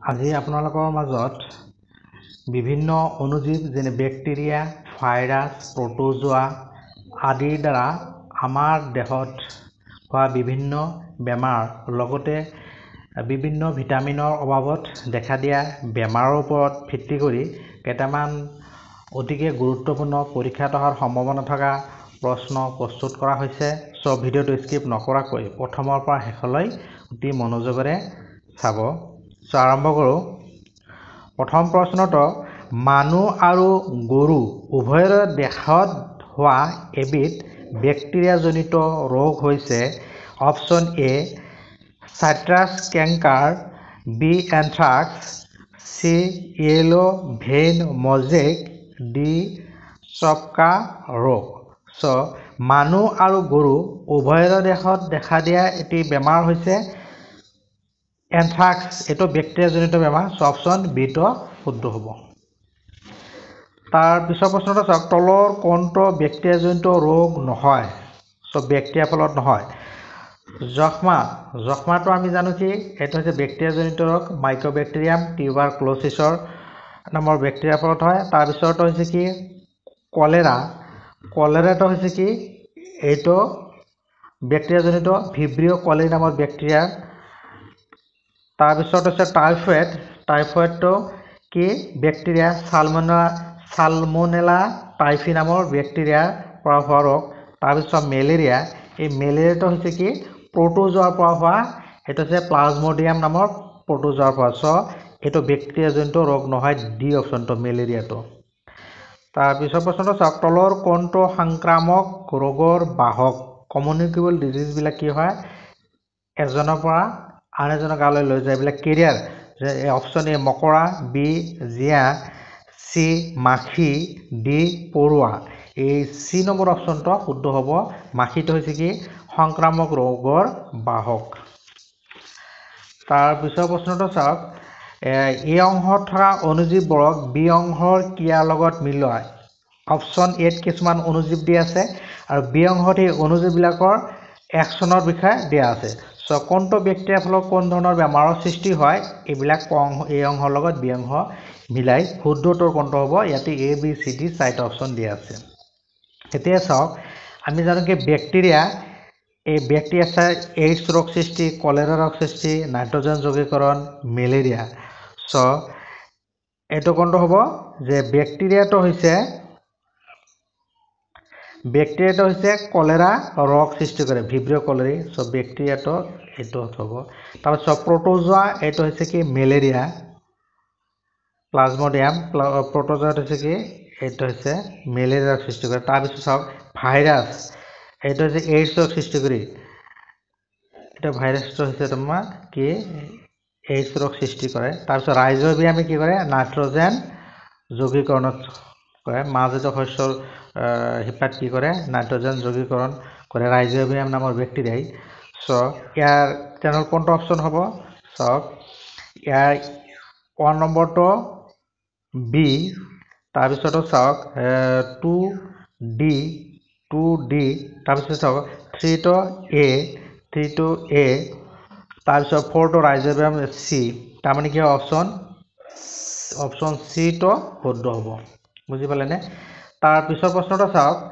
আজি আপোনালোকৰ মাজত বিভিন্ন অণুজীৱ যেনে বেক্টেৰিয়া ভাইৰাছ প্ৰটোজোৱা আদিৰ দ্বাৰা আমাৰ দেহত হোৱা বিভিন্ন বেমাৰ লগতে বিভিন্ন ভিটামিনৰ অভাৱত দেখা দিয়া বেমাৰৰ ওপৰত ভিত্তি কৰি কেইটামান অতিকে গুৰুত্বপূৰ্ণ পৰীক্ষাত অহাৰ সম্ভাৱনা থকা প্ৰশ্ন প্ৰস্তুত কৰা হৈছে। চ' ভিডিঅ'টো স্কিপ নকৰাকৈ প্ৰথমৰ পৰা শেষলৈ অতি মনোযোগেৰে চাব। চ' আৰম্ভ কৰোঁ। প্ৰথম প্ৰশ্নটো মানুহ আৰু গৰু উভয়ৰে দেহত হোৱা এবিধ বেক্টেৰিয়াজনিত ৰোগ হৈছে option A citrus canker B anthracnose C yellow vein mosaic D চপকা ৰোগ। চ' মানুহ আৰু গৰু উভয়ৰে দেহত দেখা দিয়া এটি বেমাৰ হৈছে এনথ্ৰাক্স এইটো বেক্টেৰিয়াজনিত বেমাৰ চ' অপশ্যন বিটো শুদ্ধ হ'ব। তাৰ পিছৰ প্ৰশ্নটো চাওক তলৰ কোনটো বেক্টেৰিয়াজনিত ৰোগ নহয়? চ' বেক্টেৰিয়াৰ ফলত নহয়। যক্ষ্মা যক্ষ্মাটো আমি জানো কি এইটো হৈছে বেক্টেৰিয়াজনিত ৰোগ মাইক্ৰ'বেক্টেৰিয়াম টিউবাৰ ক্ল'চিছৰ নামৰ বেক্টেৰিয়াৰ ফলত হয়। তাৰপিছৰটো হৈছে কি কলেৰা। কলেৰাটো হৈছে কি এইটো বেক্টেৰিয়াজনিত ভিব্ৰিঅ' কলেৰি নামৰ বেক্টেৰিয়াৰ তাৰপিছত হৈছে টাইফয়েড টাইফয়েডটো কি? বেক্টেৰিয়া চালমনেলা চালমনেলা টাইফি নামৰ বেক্টেৰিয়াৰ পৰা হোৱা ৰোগ। তাৰপিছত মেলেৰিয়া এই মেলেৰিয়াটো হৈছে কি? প্ৰটোজোৱাৰ পৰা হোৱা এইটো হৈছে প্লাজমডিয়াম নামৰ প্ৰটোজোৱাৰ পৰা। চ' এইটো বেক্টেৰিয়াজনিত ৰোগ নহয় ডি অপশ্যনটো মেলেৰিয়াটো। তাৰপিছৰ প্ৰশ্নটো চাওক তলৰ কোনটো সংক্ৰামক ৰোগৰ বাহক। কমিউনিকেবল ডিজিজবিলাক কি হয়? এজনৰ পৰা আন এজনৰ গালৈ লৈ যায়। এইবিলাক কেৰিয়াৰ। অপশ্যন এ মকৰা বি জিয়া চি মাখি ডি পৰুৱা। এই চি নম্বৰ অপশ্যনটো শুদ্ধ হ'ব। মাখিটো হৈছে কি? সংক্ৰামক ৰোগৰ বাহক। তাৰপিছৰ প্ৰশ্নটো চাওক। এই অংশত থকা অণুজীৱবোৰক বি অংশৰ ক্ৰিয়াৰ লগত মিলোৱাই অপশ্যন এত কিছুমান অণুজীৱ দিয়া আছে আৰু বি অংশত এই অণুজীৱবিলাকৰ একশ্যনৰ বিষয়ে দিয়া আছে। চ' কোনটো বেক্টেৰিয়াৰ ফলত কোন ধৰণৰ বেমাৰৰ সৃষ্টি হয় এইবিলাক এই অংশৰ লগত বি অংশ মিলাই শুদ্ধটোৰ কোনটো হ'ব ইয়াতে এ বি চি ডি চাৰিটা অপশ্যন দিয়া আছে। এতিয়া চাওক আমি জানো কি বেক্টেৰিয়া এই বেক্টেৰিয়া চাই এইডছ ৰোগ সৃষ্টি কলেৰা ৰোগ সৃষ্টি নাইট্ৰজেন যোগীকৰণ মেলেৰিয়া। চ' এইটো কোনটো হ'ব যে বেক্টেৰিয়াটো হৈছে বেক্টেৰিয়াটো হৈছে কলেৰা, ৰোগ সৃষ্টি কৰে ভিব্ৰিঅ' কলেৰি। চ' বেক্টেৰিয়াটো এইটো হ'ব। তাৰপিছত প্ৰটোজোৱা এইটো হৈছে কি? মেলেৰিয়া প্লাজমডিয়াম প্ৰটোজোৱাটো হৈছে কি? এইটো হৈছে মেলেৰিয়াৰ সৃষ্টি কৰে। তাৰপিছত চাওক ভাইৰাছ এইটো হৈছে এইডছ ৰোগ সৃষ্টি কৰি। এইটো ভাইৰাছটো হৈছে তোমাৰ কি? এইডছ ৰোগ সৃষ্টি কৰে। তাৰপিছত ৰাইজবিয়ামে কি কৰে? নাইট্ৰজেন যোগীকৰণত কৰে। মাজেটো শস্যৰ শিপাত কি কৰে? নাইট্ৰজেন যোগীকৰণ কৰে। ৰাইজবিয়াম নামৰ বেক্টেৰিয়াই চ' ইয়াৰ তেনেহ'লে কোনটো অপশ্যন হ'ব? চাওক ইয়াৰ ওৱান নম্বৰটো বি তাৰপিছতো চাওক টু ডি টু ডি তাৰপিছত চাওক থ্ৰীটো এ থ্ৰীটো এ তাৰপিছত ফ'ৰটো ৰাইজবিয়াম চি তাৰমানে কি অপশ্যন অপশ্যন চিটো শুদ্ধ হ'ব। বুজি পালেনে? তাৰপিছৰ প্ৰশ্নটো চাওক।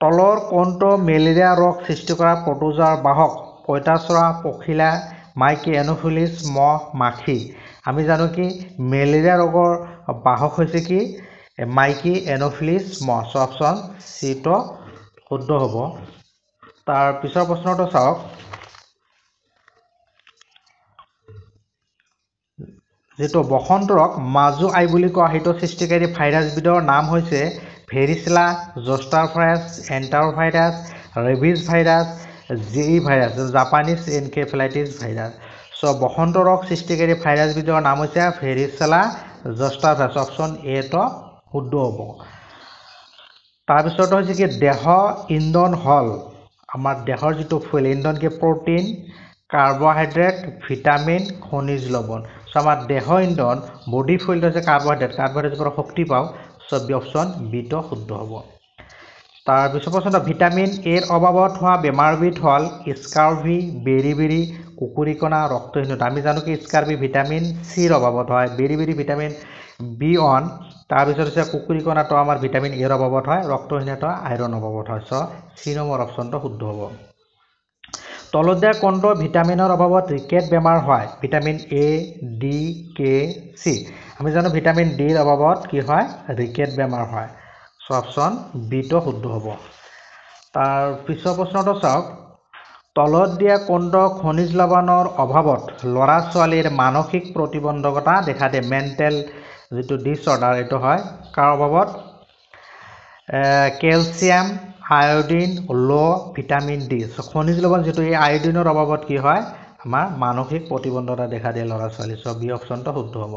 তলৰ কোনটো মেলেৰিয়া ৰোগ সৃষ্টি কৰা প্ৰটোজোৱাৰ বাহক পঁইতাচোৰা পখিলা মাইকী এন'ফিলিছ মহ মাখি। আমি জানো কি মেলেৰিয়া ৰোগৰ বাহক হৈছে কি মাইকী এন'ফিলিছ মহ চ' অপশ্যন চিটো শুদ্ধ হ'ব। তাৰ পিছৰ প্ৰশ্নটো চাওক। যিটো বসন্ত ৰোগ মাজু আই বুলি কোৱা সেইটো সৃষ্টিকাৰী ভাইৰাছবিধৰ নাম হৈছে varicella zoster virus entero virus rabies virus G virus Japanese encephalitis virus. So' বসন্ত ৰোগ সৃষ্টিকাৰী ভাইৰাছবিধৰ নাম হৈছে ভেৰিচিলা জষ্টাৰ ভাইৰাছ অপশ্যন এটো শুদ্ধ হ'ব। তাৰপিছত হৈছে কি দেহ ইন্ধন হ'ল। আমাৰ দেহৰ যিটো ফুৱেল ইন্ধন কি প্ৰ'টিন কাৰ্বহাইড্ৰেট ভিটামিন খনিজ লৱণ চ' আমাৰ দেহ ইন্ধন বডি ফুৱেলটো হৈছে কাৰ্বহাইড্ৰেট। কাৰ্বহাইড্ৰেটৰ পৰা শক্তি পাওঁ। চ' বি অপশ্যন বিটো শুদ্ধ হ'ব। তাৰপিছত প্ৰশ্ন ভিটামিন এৰ অভাৱত হোৱা বেমাৰবিধ হ'ল স্কাৰ্ভি বেৰিবেৰি কুকুৰিকণা ৰক্তহীনতা। আমি জানো কি স্কাৰ্ভি ভিটামিন চিৰ অভাৱত হয় বেৰিবেৰি ভিটামিন বি ওৱান তাৰপিছত হৈছে কুকুৰিকণাটো আমাৰ ভিটামিন এৰ অভাৱত হয় ৰক্তহীনতা আইৰণ অভাৱত হয়। চ' চি নম্বৰ অপশ্যনটো শুদ্ধ হ'ব। তলত দিয়া ভিটামিনৰ অভাৱত ৰিকেট বেমাৰ হয়? Vitamin A D K C আমি জানো ভিটামিন ডিৰ অভাৱত কি হয়? ৰিকেট বেমাৰ হয়। চ' অপশ্যন বিটো শুদ্ধ হ'ব। তাৰ পিছৰ প্ৰশ্নটো চাওক। তলত দিয়া কোনটো খনিজ লৱণৰ অভাৱত ল'ৰা ছোৱালীৰ মানসিক প্ৰতিবন্ধকতা দেখা দিয়ে। মেণ্টেল যিটো ডিছঅৰ্ডাৰ এইটো হয়। কাৰ অভাৱত? কেলছিয়াম আয়ডিন ল' ভিটামিন ডি। খনিজ লৱণ যিটো এই আয়ডিনৰ অভাৱত কি হয়? আমাৰ মানসিক প্ৰতিবন্ধকতা দেখা দিয়ে ল'ৰা ছোৱালী চ' বি অপশ্যনটো শুদ্ধ হ'ব।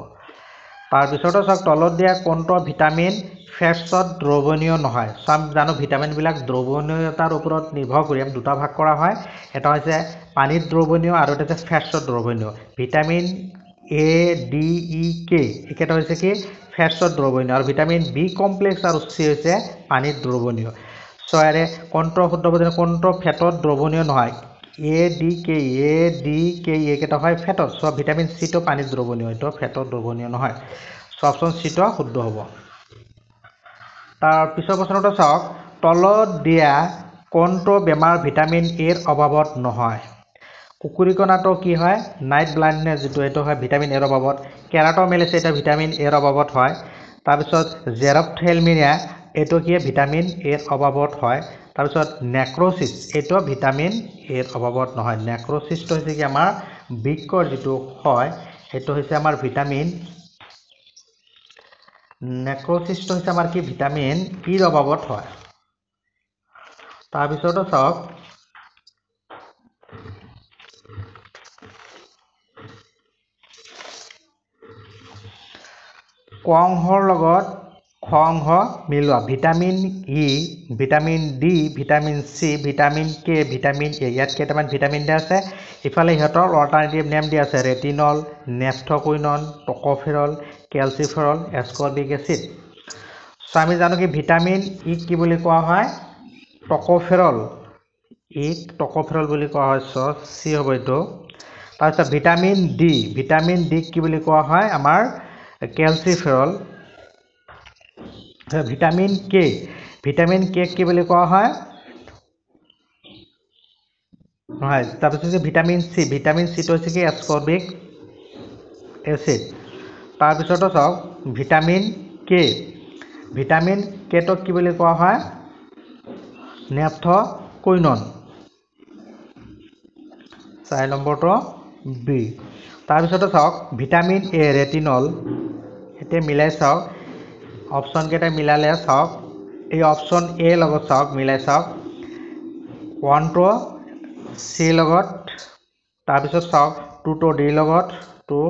তাৰপিছতে চাওক তলত দিয়া কোনটো ভিটামিন ফেটছত দ্ৰৱণীয় নহয়। চ' আমি জানো ভিটামিনবিলাক দ্ৰৱণীয়তাৰ ওপৰত নিৰ্ভৰ কৰি আমি দুটা ভাগ কৰা হয়। এটা হৈছে পানীত দ্ৰৱণীয় আৰু এটা হৈছে ফেটছত দ্ৰৱণীয়। ভিটামিন এ ডি ই কে এইকেইটা হৈছে কি? ফেটছত দ্ৰৱণীয় আৰু ভিটামিন বি কমপ্লেক্স আৰু চি হৈছে পানীত দ্ৰৱণীয়। চ' ইয়াৰে কোনটো শুদ্ধ কোনটো ফেটত দ্ৰৱণীয় নহয়? এ ডি কে এ ডি কে এইকেইটা হয় ফেটত। চ' ভিটামিন চিটো পানীত দ্ৰৱণীয়। এইটো ফেটত দ্ৰৱণীয় নহয়। চ' অপশ্যন চিটো শুদ্ধ হ'ব। তাৰ পিছৰ প্ৰশ্নটো চাওক। তলত দিয়া কোনটো বেমাৰ ভিটামিন এৰ অভাৱত নহয়? কুকুৰিকণাটো কি হয়? নাইট ব্লাইণ্ডনেছ যিটো এইটো হয় ভিটামিন এৰ অভাৱত। কেৰাট'মেলিছ এটা ভিটামিন এৰ অভাৱত হয়। তাৰপিছত জেৰপথেলমিনিয়া এইটো কি ভিটামিন এৰ অভাৱত হয়। তাৰপিছত নেক্ৰ'চিছ এইটো ভিটামিন এৰ অভাৱত নহয়। নেক্ৰ'চিছটো হৈছে কি আমাৰ বৃক্কৰ যিটো হয় সেইটো হৈছে আমাৰ ভিটামিন নেক্ৰ'চিছটো হৈছে আমাৰ কি ভিটামিন ইৰ অভাৱত হয়। তাৰপিছতো চাওক। কংহৰ লগত খংহ মিলোৱা। Vitamin E vitamin D vitamin C vitamin K vitamin A. ইয়াত কেইটামান ভিটামিন দিয়া আছে। ইফালে সিহঁতৰ অল্টাৰনেটিভ নেম দিয়া আছে। Retinol naphthoquinone tocopherol calciferol ascorbic acid so' আমি জানো কি ভিটামিন ইক কি বুলি কোৱা হয়? টক'ফেৰল ইক টক'ফেৰল বুলি কোৱা হয়। চ' চি হ'ব এইটো। তাৰপিছত ভিটামিন ডি। ভিটামিন ডিক কি বুলি কোৱা হয়? আমাৰ কেলচিফেৰল ভিটামিন কে ভিটামিন কেক কি বুলি কোৱা হয়? নহয় তাৰপিছত হৈছে ভিটামিন চি ভিটামিন চিটো হৈছে কি? এস্কৰ্বিক এচিড তাৰপিছতো চাওক ভিটামিন কে ভিটামিন কেটোক কি বুলি কোৱা হয়? নেফথকুইনন চাৰি নম্বৰটো বি। তাৰপিছতে চাওক ভিটামিন এ ৰেটিনল এতিয়া মিলাই চাওক অপশ্যনকেইটা মিলালে চাওক। এই অপশ্যন এ লগত চাওক মিলাই চাওক। ওৱানটো চিৰ লগত। তাৰপিছত চাওক টুটো ডিৰ লগত টু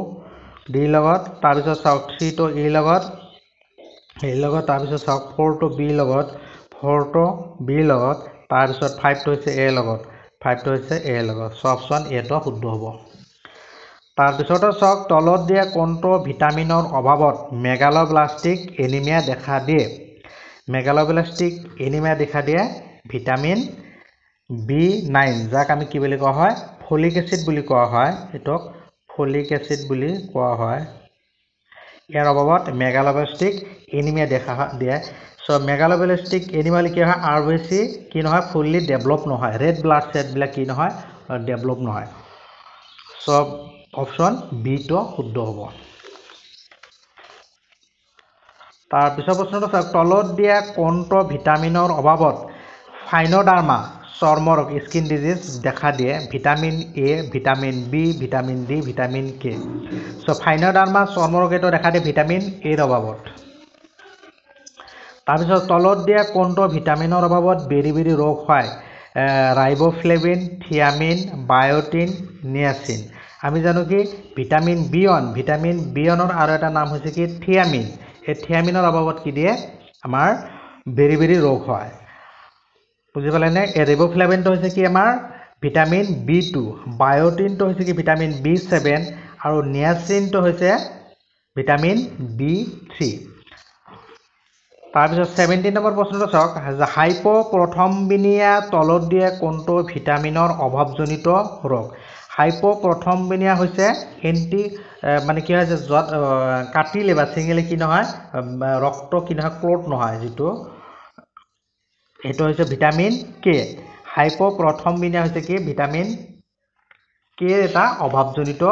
ডিৰ লগত। তাৰপিছত চাওক থ্ৰীটো ইৰ লগত। ইৰ লগত তাৰপিছত চাওক ফ'ৰটো বিৰ লগত। ফ'ৰটো বিৰ লগত। তাৰপিছত ফাইভটো হৈছে এৰ লগত। ফাইভটো হৈছে এৰ লগত। চ' অপশ্যন এটো শুদ্ধ হ'ব। তাৰপিছতে চাওক তলত দিয়া কোনটো ভিটামিনৰ অভাৱত মেগালোব্লাষ্টিক এনিমিয়া দেখা দিয়ে? মেগালোব্লাষ্টিক এনিমিয়া দেখা দিয়ে ভিটামিন বি নাইন যাক আমি কি বুলি কোৱা হয়? ফলিক এচিড বুলি কোৱা হয়। এইটোক ফলিক এচিড বুলি কোৱা হয়। ইয়াৰ অভাৱত মেগালোব্লাষ্টিক এনিমিয়া দেখা দিয়ে। চ' মেগালোব্লাষ্টিক এনিমিয়ালে কি হয়? আৰ বি কি নহয়? ফুল্লি ডেভেলপ নহয়। ৰেড ব্লাড চেলবিলাক কি নহয়? ডেভেলপ নহয়। চ' অপশ্যন বিটো শুদ্ধ হ'ব। তাৰপিছৰ প্ৰশ্নটো চাওক তলত দিয়া কোনটো ভিটামিনৰ অভাৱত ফাইন'ডাৰ্মা চৰ্মৰ স্কিন ডিজিজ দেখা দিয়ে? Vitamin A vitamin B vitamin D vitamin K. So' phrynoderma চৰ্মৰ এইটো দেখা দিয়ে ভিটামিন এৰ অভাৱত। তাৰপিছত তলত দিয়া কোনটো ভিটামিনৰ অভাৱত বেৰি বেৰি ৰোগ হয়? Riboflavin thiamine biotin niacin. আমি জানো কি? Vitamin B one. Vitamin B ওৱানৰ আৰু এটা নাম হৈছে কি? থিয়ামিন। এই থিয়ামিনৰ অভাৱত কি দিয়ে? আমাৰ বেৰি বেৰি ৰোগ হয়। বুজি পালেনে? এই ৰিব'ফ্লেভিনটো হৈছে কি আমাৰ? Vitamin B two. বায়'টিনটো হৈছে কি? Vitamin B seven. আৰু নিয়াচিনটো হৈছে ভিটামিন বি থ্ৰী। তাৰপিছত ছেভেণ্টিন নম্বৰ প্ৰশ্নটো চাওক। হাইপ' প্ৰথমবিনীয়া তলত দিয়ে কোনটো? ভিটামিনৰ অভাৱজনিত ৰোগ। হাইপ' প্ৰথমবিনীয়া হৈছে এণ্টি মানে কি হয় য'ত কাটিলে বা ছিঙিলে কি নহয় ৰক্ত কি নহয় ক্ল'ট নহয় যিটো। এইটো হৈছে ভিটামিন কে। হাইপ' প্ৰথমবিনীয়া হৈছে কি? ভিটামিন কে এটা অভাৱজনিত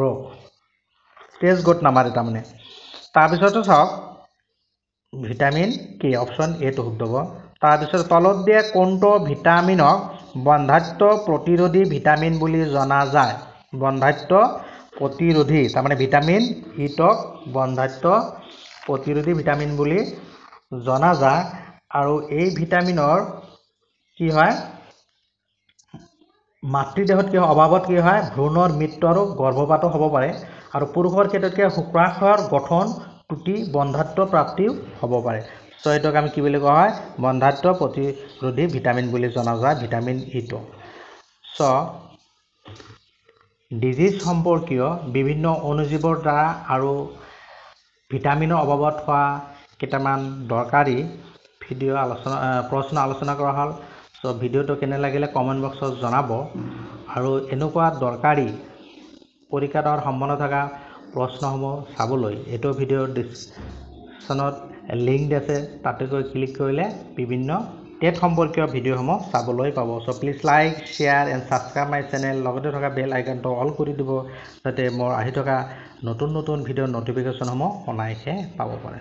ৰোগ। তেজ গোট নামাৰে তাৰমানে। তাৰপিছতো চাওক ভিটামিন কে অপশ্যন এটো শুদ্ধ হ'ব তাৰপিছত তলত দিয়া কোনটো ভিটামিনক বন্ধাত্ব প্ৰতিৰোধী ভিটামিন বুলি জনা যায়। বন্ধাত্ব প্ৰতিৰোধী তাৰমানে ভিটামিন ইটক বন্ধাত্ব প্ৰতিৰোধী ভিটামিন বুলি জনা যায় আৰু এই ভিটামিনৰ কি হয়? মাতৃদেহত কি হয়? অভাৱত কি হয়? ভ্ৰূণৰ মৃত্যু আৰু গৰ্ভপাতো হ'ব পাৰে আৰু পুৰুষৰ ক্ষেত্ৰত কি শুক্ৰাশয়ৰ গঠন ত্ৰুটি বন্ধাত্ব প্ৰাপ্তিও হ'ব পাৰে। চ' এইটোক আমি কি বুলি কোৱা হয়? বন্ধাত্ব প্ৰতিৰোধী ভিটামিন বুলি জনা যায় ভিটামিন ইটো চ' ডিজিজ সম্পৰ্কীয় বিভিন্ন অনুজীৱৰ দ্বাৰা আৰু ভিটামিনৰ অভাৱত হোৱা কেইটামান দৰকাৰী ভিডিঅ' আলোচনা প্ৰশ্ন আলোচনা কৰা হ'ল। চ' ভিডিঅ'টো কেনে লাগিলে কমেণ্ট বক্সত জনাব। আৰু এনেকুৱা দৰকাৰী পৰীক্ষাত সম্বন্ধ থকা প্ৰশ্নসমূহ চাবলৈ এইটো ভিডিঅ'ৰ ডিছক্ৰিপশ্যনত লিংক আছে তাতে গৈ ক্লিক কৰিলে বিভিন্ন টেট সম্পৰ্কীয় ভিডিঅ'সমূহ চাবলৈ পাব। So' please like share and subscribe my channel লগতে থকা বেল আইকনটো অল কৰি দিব যাতে মোৰ আহি থকা নতুন নতুন ভিডিঅ'ৰ ন'টিফিকেশ্যনসমূহ অনায়াসে পাব পাৰে।